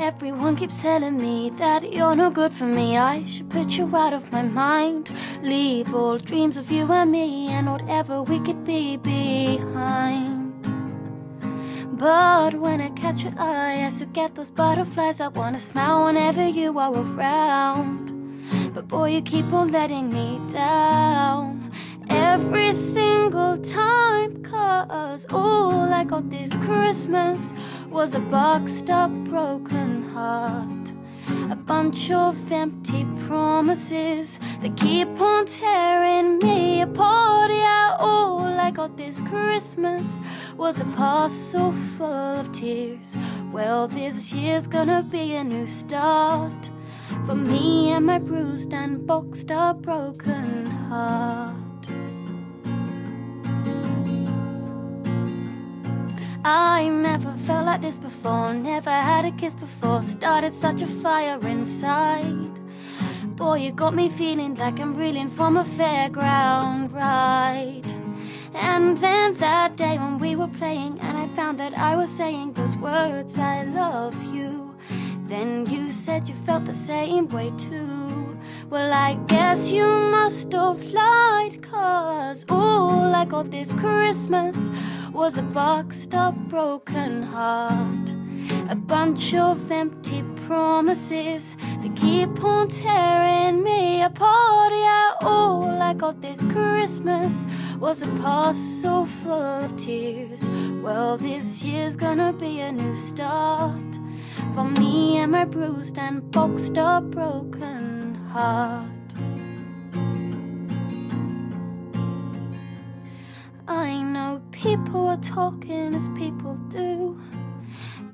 Everyone keeps telling me that you're no good for me. I should put you out of my mind. Leave all dreams of you and me and whatever we could be behind. But when I catch your eye, I still get those butterflies. I wanna smile whenever you are around. But boy, you keep on letting me down every single time. Cause all I got this Christmas was a boxed up broken heart. A bunch of empty promises that keep on tearing me apart. Yeah, all I got this Christmas was a parcel full of tears. Well, this year's gonna be a new start for me and my bruised and boxed up broken heart. I never felt like this before, never had a kiss before, started such a fire inside. Boy, you got me feeling like I'm reeling from a fairground ride. And then that day when we were playing, and I found that I was saying those words, I love you. Then you said you felt the same way too. Well, I guess you must have lied, cause all I got this Christmas was a boxed up broken heart. A bunch of empty promises that keep on tearing me apart. Yeah, all I got this Christmas was a parcel full of tears. Well, this year's gonna be a new start for me bruised and boxed up broken heart. I know people are talking as people do.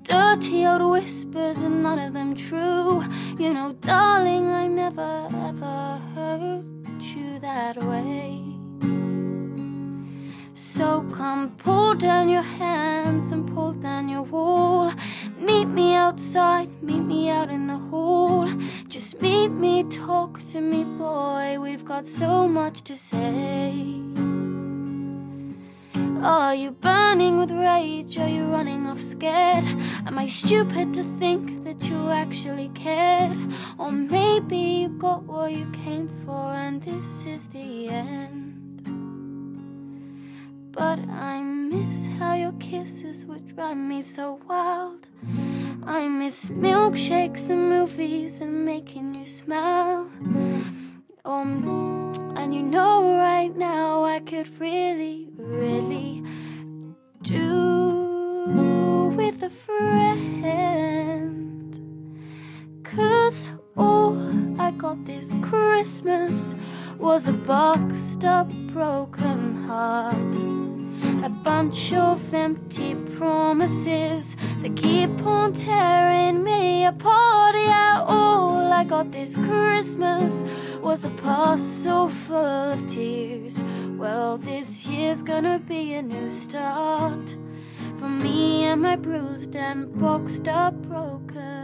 Dirty old whispers and none of them true. You know, darling, I never ever hurt you that way. So come pull down your hands and pull down your wall. Outside, meet me out in the hall. Just meet me, talk to me, boy. We've got so much to say. Are you burning with rage? Are you running off scared? Am I stupid to think that you actually cared? Or maybe you got what you came for and this is the end. But I miss how your kisses would drive me so wild. I miss milkshakes and movies and making you smile. Um, and you know right now I could really, really do with a friend. Cause all I got this Christmas was a boxed up broken heart. A bunch of empty promises that keep on tearing me apart. Yeah, all I got this Christmas was a parcel full of tears. Well, this year's gonna be a new start for me and my bruised and boxed up broken.